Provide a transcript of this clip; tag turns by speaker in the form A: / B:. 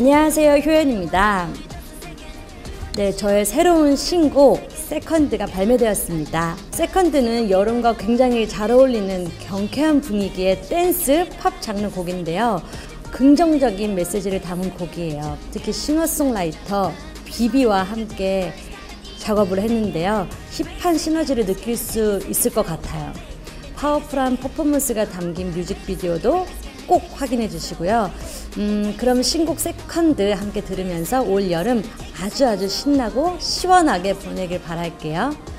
A: 안녕하세요 효연입니다. 네, 저의 새로운 신곡 Second가 발매되었습니다. Second는 여름과 굉장히 잘 어울리는 경쾌한 분위기의 댄스 팝 장르 곡인데요. 긍정적인 메시지를 담은 곡이에요. 특히 싱어송라이터 비비와 함께 작업을 했는데요. 힙한 시너지를 느낄 수 있을 것 같아요. 파워풀한 퍼포먼스가 담긴 뮤직비디오도 꼭 확인해 주시고요. 음, 그럼 신곡 Second 함께 들으면서 올 여름 아주 아주 신나고 시원하게 보내길 바랄게요.